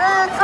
嗯。